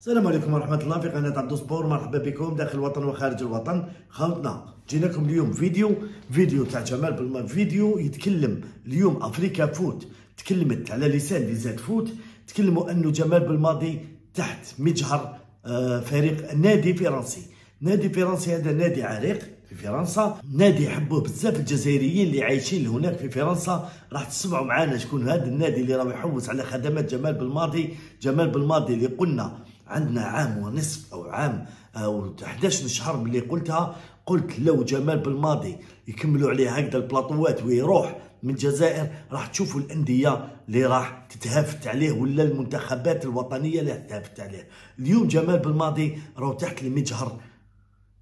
السلام عليكم ورحمة الله. في قناة عبدو سبور مرحبا بكم داخل الوطن وخارج الوطن. خوتنا جيناكم اليوم فيديو. فيديو تاع جمال بالما فيديو يتكلم اليوم افريكا فوت. تكلمت على لسان DZ Foot. تكلموا انه جمال بالماضي تحت مجهر آه، فريق نادي فرنسي. نادي فرنسي هذا نادي عريق في فرنسا. نادي يحبوه بزاف الجزائريين اللي عايشين هناك في فرنسا. راح تسمعوا معنا شكون هذا النادي اللي راه يحوس على خدمات جمال بالماضي. جمال بالماضي اللي قلنا عندنا عام ونصف أو عام أو 11 شهر ملي قلتها قلت لو جمال بالماضي يكملوا عليه هكذا البلاطوات ويروح من الجزائر راح تشوفوا الأندية اللي راح تتهافت عليه ولا المنتخبات الوطنية اللي تتهافت عليه. اليوم جمال بالماضي راهو تحت المجهر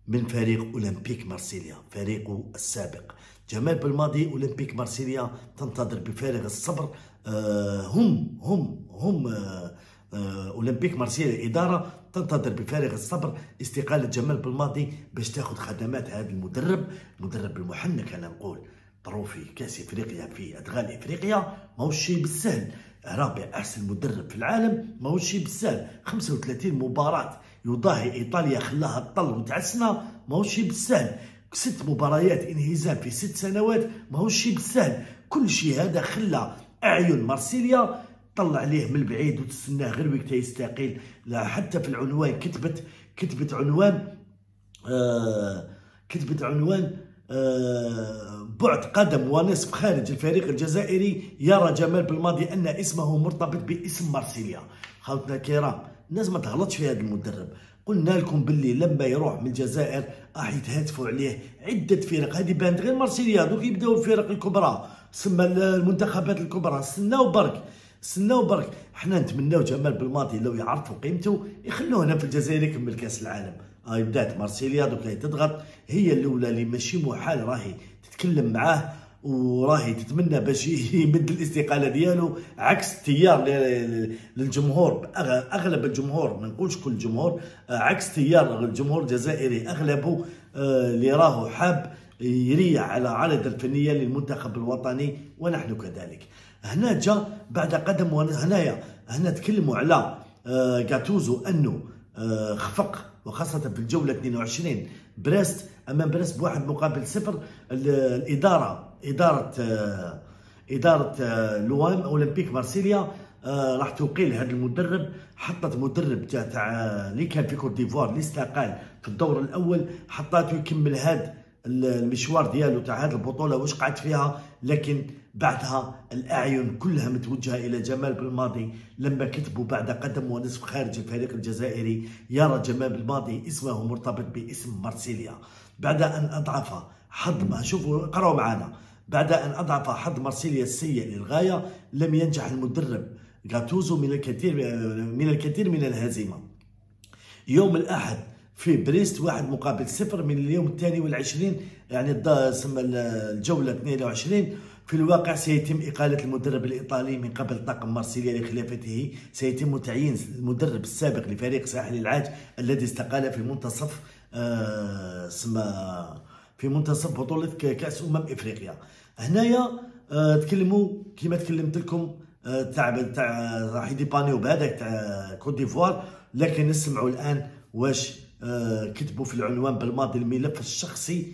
من فريق أولمبيك مارسيليا فريقه السابق. جمال بالماضي أولمبيك مارسيليا تنتظر بفارغ الصبر آه هم هم هم آه، اولمبيك مارسيليا الاداره تنتظر بفارغ الصبر استقالة جمال بالماضي باش تاخذ خدمات هذا المدرب المدرب المحنك أنا نقول. تروفي كأس إفريقيا في أدغال إفريقيا ماهوش شيء بالسهل. رابع أحسن مدرب في العالم ماهوش شيء بالسهل 35 مباراة يضاهي إيطاليا خلاها تطل وتعسنا ماهوش شيء بالسهل. ست مباريات انهزام في ست سنوات ماهوش شيء بالسهل. كل شيء هذا خلى أعين مارسيليا طلع عليه من البعيد وتستناه غير وقت يستقيل. لا حتى في العنوان كتبت كتبت عنوان آه كتبت عنوان آه بعد قدم ونصف خارج الفريق الجزائري يرى جمال بالماضي أن اسمه مرتبط باسم مارسيليا. خوتنا الكرام الناس ما تغلطش في هذا المدرب. قلنا لكم باللي لما يروح من الجزائر راح يتهاتفوا عليه عدة فرق. هذه بانت غير مارسيليا دوك يبداو الفرق الكبرى. سما المنتخبات الكبرى. استناو برك. استناو برك. حنا نتمناو جمال بالماضي لو يعرفوا قيمته يخلوه هنا في الجزائر يكمل كأس العالم. هاي بدات مارسيليا دوك تضغط. هي الأولى اللي ماشي محال راهي تتكلم معاه وراهي تتمنى باش يمد الاستقالة ديالو. عكس التيار للجمهور أغلب الجمهور ما نقولش كل الجمهور عكس تيار الجمهور الجزائري أغلبه آه، اللي راهو حاب يريع على عرض الفنيه للمنتخب الوطني ونحن كذلك. هنا جا بعد قدم هنايا هنا تكلموا على جاتوزو آه، أنه آه، خفق وخاصة في الجولة 22 بريست أمام بريست بواحد مقابل صفر الإدارة إدارة آه، إدارة لوان أولمبيك مارسيليا راح توقيل هذا المدرب. حطت مدرب تاع اللي كان في كوت ديفوار اللي استقال في الدور الأول. حطاته يكمل هذا المشوار ديالو تاع هذه البطولة واش قعد فيها؟ لكن بعدها الأعين كلها متوجهة إلى جمال بالماضي لما كتبوا بعد قدم ونصف خارج الفريق الجزائري يرى جمال بالماضي اسمه مرتبط باسم مارسيليا. بعد أن أضعف حظ ما شوفوا قراوا معنا. بعد أن أضعف حظ مارسيليا السيء للغاية لم ينجح المدرب غاتوزو من الكثير من الكثير من الهزيمة. يوم الأحد في بريست واحد مقابل صفر من اليوم الثاني والعشرين يعني سمى الجولة 22 في الواقع سيتم إقالة المدرب الإيطالي من قبل طاقم مارسيليا لخلافته. سيتم تعيين المدرب السابق لفريق ساحل العاج الذي استقال في منتصف آه سما في منتصف بطولة كأس أمم إفريقيا. هنايا آه تكلموا كما تكلمت لكم آه تاع تاع راح يديبانيو بهذاك تاع كوت ديفوار لكن نسمعوا الآن واش كتبوا في العنوان بالماضي الملف الشخصي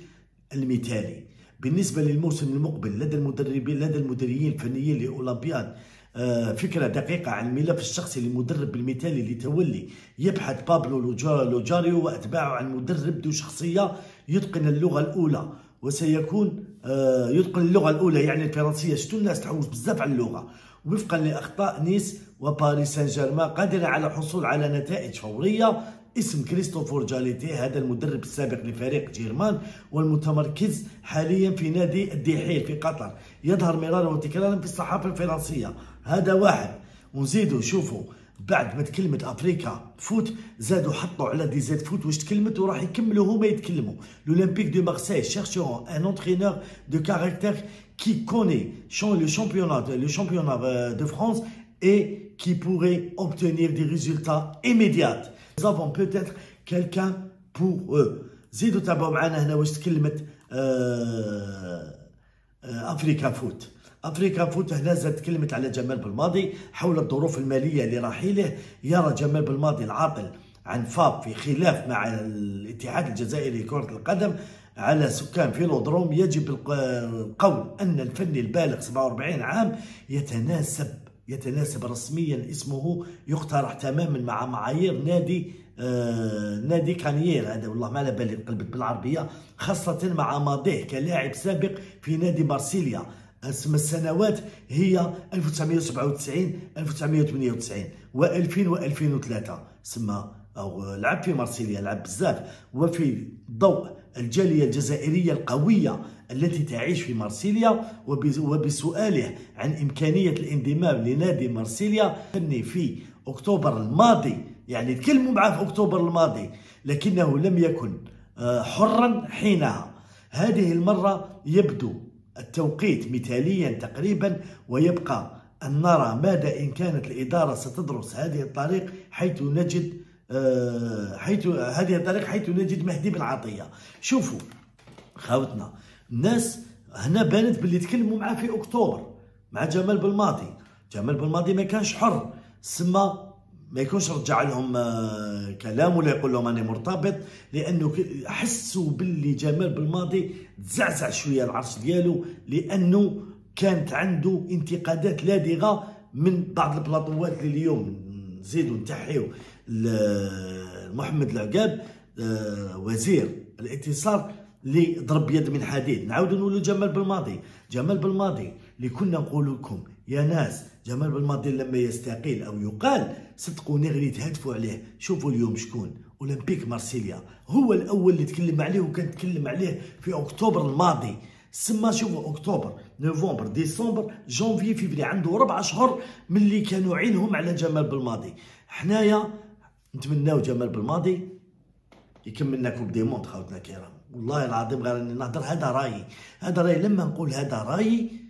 المثالي. بالنسبة للموسم المقبل لدى المدربين لدى المديرين الفنيين لأولمبياد آه، فكرة دقيقة عن الملف الشخصي للمدرب المثالي لتولي يبحث بابلو لوجاريو وأتباعه عن مدرب ذو شخصية يتقن اللغة الأولى وسيكون آه، يتقن اللغة الأولى يعني الفرنسية. شتو الناس تحوس بزاف على اللغة؟ وفقا لأخطاء نيس وباريس سان جيرمان قادرة على الحصول على نتائج فورية اسم كريستوفور جاليتي هذا المدرب السابق لفريق جيرمان والمتمركز حاليا في نادي الدحيل في قطر. يظهر مرارا وتكرارا في الصحافة الفرنسية. هذا واحد. ونزيدوا شوفوا بعد ما تكلمت أفريكا فوت زادوا حطوا على DZ Foot. واش تكلمت؟ وراح يكملوا هما يتكلموا. L'Olympique de Marseille cherche un entraîneur de caractère qui connaît le championnat, le championnat de France et qui pourrait obtenir des résultats immédiats. Nous avons peut-être quelqu'un pour eux. زيدوا تابعوا معنا هنا واش تكلمت افريكا فوت افريكا فوت هنا زاد تكلمت على جمال بالماضي حول الظروف الماليه لرحيله يرى جمال بالماضي العاطل عن فاب في خلاف مع الاتحاد الجزائري لكره القدم على سكان فيلودروم يجب القول ان الفني البالغ 47 عام يتناسب يتناسب رسميا اسمه يقترح تماما مع معايير نادي آه نادي كانيير. هذا والله ما على بالي قلبت بالعربية. خاصة مع ماضيه كلاعب سابق في نادي مارسيليا. اسم السنوات هي 1997 1998 و2000 و2003 سما أو لعب في مارسيليا لعب بزاف. وفي ضوء الجالية الجزائرية القوية التي تعيش في مارسيليا وبسؤاله عن إمكانية الانضمام لنادي مارسيليا. في أكتوبر الماضي يعني تكلموا معه في أكتوبر الماضي لكنه لم يكن آه، حرا حينها. هذه المرة يبدو التوقيت مثاليا تقريبا ويبقى أن نرى ماذا إن كانت الإدارة ستدرس هذه الطريق حيث نجد آه، حيث هذه الطريق حيث نجد مهدي بن عطية. شوفوا خاوتنا الناس هنا بانت باللي تكلموا معاه في أكتوبر مع جمال بالماضي جمال بالماضي ما كانش حر. سما ما يكونش رجع لهم آه، كلام ولا يقول لهم أنا مرتبط لأنه حسوا باللي جمال بالماضي تزعزع شوية العرش ديالو لأنه كانت عنده انتقادات لادغة من بعض البلاطوات اللي اليوم نزيدوا نتحيو محمد العقاب آه، وزير الاتصال. اللي ضرب يد من حديد. نعاودوا نقولوا جمال بالماضي. جمال بالماضي اللي كنا نقول لكم يا ناس جمال بالماضي لما يستقيل أو يقال صدقوني غير يتهدفوا عليه. شوفوا اليوم شكون. أولمبيك مارسيليا. هو الأول اللي تكلم عليه وكان تكلم عليه في أكتوبر الماضي. سما شوفوا أكتوبر نوفمبر ديسمبر جونفي فيفري عنده ربع اشهر من اللي كانوا عينهم على جمال بالماضي. حنايا نتمناو جمال بالماضي يكمل Coupe du Monde خاوتنا الكرام والله العظيم غير إني نهضر. هذا رأيي. هذا رأيي. لما نقول هذا رأيي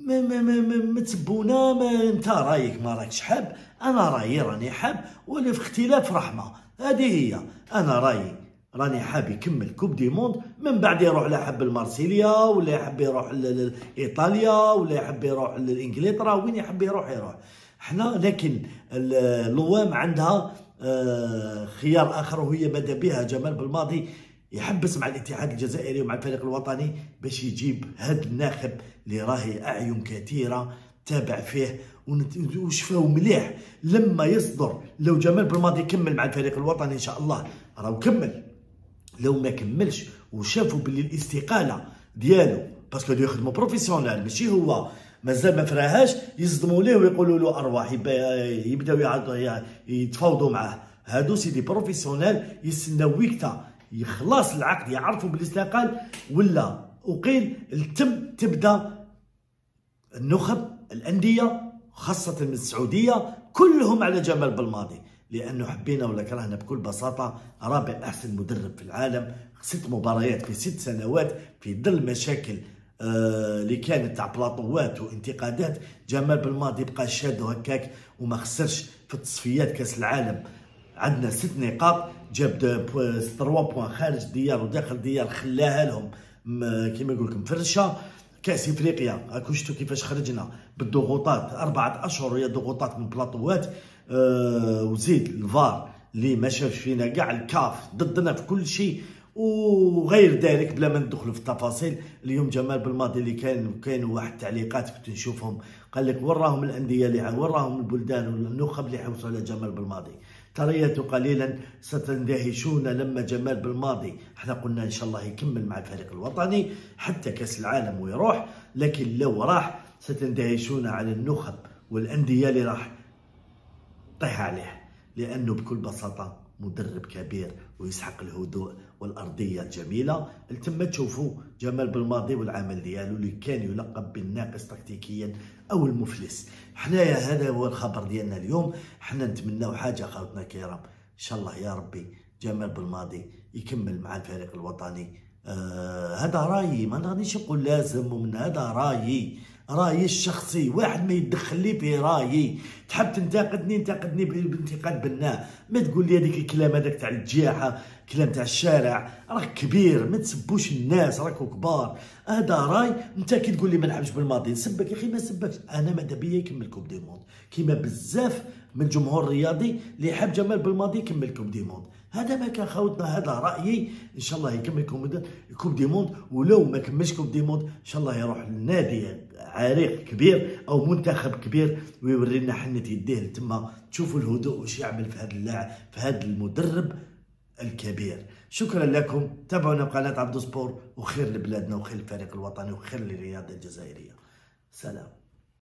ما ما ما ما, ما تسبونا ما انت رأيك ما راكش حاب؟ أنا رأيي راني حاب ولا في اختلاف رحمة. هذه هي. أنا رأيي. راني حاب يكمل Coupe du Monde من بعد يروح لحب المارسيليا ولا يحب يروح لايطاليا ولا يحب يروح لإنجلترا. وين يحب يروح؟ يروح. إحنا لكن L'OM عندها آه، خيار آخر وهي بدا بها؟ جمال بالماضي. يحبس مع الاتحاد الجزائري ومع الفريق الوطني باش يجيب هذا الناخب اللي راهي أعين كثيرة تابع فيه وشفاو مليح. لما يصدر لو جمال بالماضي يكمل مع الفريق الوطني إن شاء الله راهو كمل. لو ما كملش وشافوا باللي الاستقالة ديالو parce que يخدموا professionnel ماشي هو. مازال ما فراهاش يصدموا ليه ويقولوا له أرواح يبداو يتفاوضوا معاه. هادو c'est des professionnels يستناو ويكتا. يخلص العقد يعرفوا بالاستقال ولا وقيل التم تبدأ النخب الأندية خاصة من السعودية كلهم على جمال بالماضي. لأنه حبينا ولا كرهنا بكل بساطة رابع احسن مدرب في العالم ست مباريات في ست سنوات في ظل مشاكل آه اللي كانت تاع بلاطوات وانتقادات. جمال بالماضي بقى شاد هكاك وما خسرش في التصفيات كأس العالم. عندنا ست نقاط جاب 3 بوان خارج الديار وداخل الديار خلاها لهم كيما يقول لكم فرشة. كأس إفريقيا راكم شفتوا كيفاش خرجنا؟ بالضغوطات أربعة أشهر وهي ضغوطات من بلاطوات. أه وزيد الفار اللي ما شافش فينا كاع الكاف ضدنا في كل شيء. وغير ذلك بلا ما ندخلوا في التفاصيل اليوم جمال بالماضي اللي كان كانوا واحد التعليقات كنت نشوفهم. قال لك وراهم الأندية اللي وراهم البلدان والنخب اللي حوسوا على جمال بالماضي. تريت قليلا ستندهشون لما جمال بالماضي إحنا قلنا إن شاء الله يكمل مع الفريق الوطني حتى كأس العالم ويروح لكن لو راح ستندهشون على النخب والأندية اللي راح طيح عليه لأنه بكل بساطة مدرب كبير ويسحق الهدوء والأرضية الجميلة. التم تشوفوا جمال بالماضي والعمل ديالو اللي كان يلقب بالناقص تكتيكيا أو المفلس. حنايا هذا هو الخبر ديالنا اليوم. حنا نتمناو حاجة خوتنا الكرام. إن شاء الله يا ربي جمال بالماضي يكمل مع الفريق الوطني. آه هذا رأيي. ما نغنيش نقول لازم ومن هذا رأيي. رأيي الشخصي. واحد ما يدخل لي في رأيي. تحب تنتقدني انتقدني بانتقاد بناء ما تقول لي هذيك الكلام هذاك تاع الجياحة كلام تاع الشارع. راك كبير ما تسبوش الناس راكو كبار. هذا رأي. انت كي تقول لي ما نلعبش بالماضي نسبك يا أخي ما نسبكش. أنا ماذا بيا؟ يكمل Coupe du Monde كيما بزاف من الجمهور الرياضي اللي يحب جمال بالماضي يكمل Coupe du Monde هذا ما كان خوتنا هذا رأيي. إن شاء الله يكمل Coupe du Monde ولو ما كملش Coupe du Monde إن شاء الله يروح للنادي عريق كبير أو منتخب كبير ويوري لنا حنة يديه تما. تشوفوا الهدوء واش يعمل في هذا اللاعب في هذا المدرب الكبير. شكرا لكم. تابعونا بقناه عبدو سبور وخير لبلادنا وخير للفريق الوطني وخير للرياضة الجزائرية. سلام.